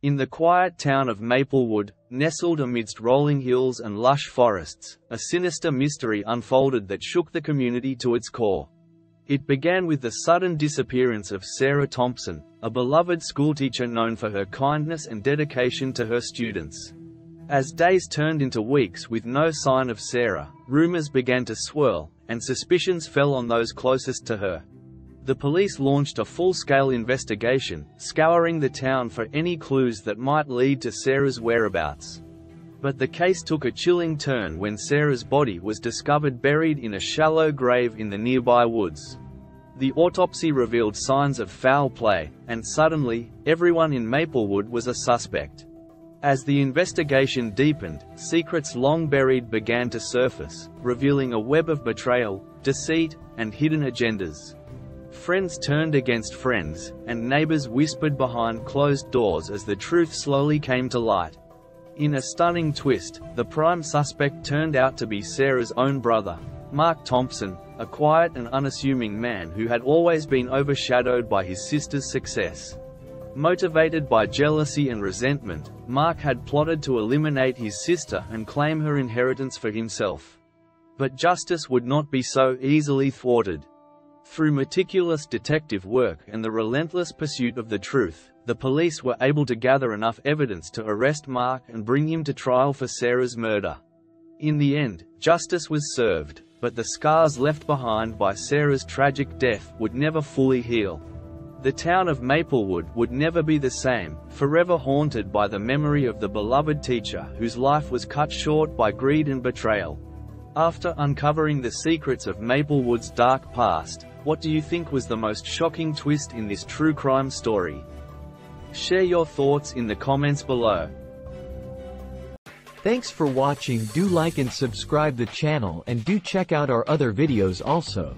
In the quiet town of Maplewood, nestled amidst rolling hills and lush forests, a sinister mystery unfolded that shook the community to its core. It began with the sudden disappearance of Sarah Thompson, a beloved schoolteacher known for her kindness and dedication to her students. As days turned into weeks with no sign of Sarah, rumors began to swirl, and suspicions fell on those closest to her. The police launched a full-scale investigation, scouring the town for any clues that might lead to Sarah's whereabouts. But the case took a chilling turn when Sarah's body was discovered buried in a shallow grave in the nearby woods. The autopsy revealed signs of foul play, and suddenly, everyone in Maplewood was a suspect. As the investigation deepened, secrets long buried began to surface, revealing a web of betrayal, deceit, and hidden agendas. Friends turned against friends, and neighbors whispered behind closed doors as the truth slowly came to light. In a stunning twist, the prime suspect turned out to be Sarah's own brother, Mark Thompson, a quiet and unassuming man who had always been overshadowed by his sister's success. Motivated by jealousy and resentment, Mark had plotted to eliminate his sister and claim her inheritance for himself. But justice would not be so easily thwarted. Through meticulous detective work and the relentless pursuit of the truth, the police were able to gather enough evidence to arrest Mark and bring him to trial for Sarah's murder. In the end, justice was served, but the scars left behind by Sarah's tragic death would never fully heal. The town of Maplewood would never be the same, forever haunted by the memory of the beloved teacher whose life was cut short by greed and betrayal. After uncovering the secrets of Maplewood's dark past, what do you think was the most shocking twist in this true crime story? Share your thoughts in the comments below. Thanks for watching do like and subscribe the channel and do check out our other videos also.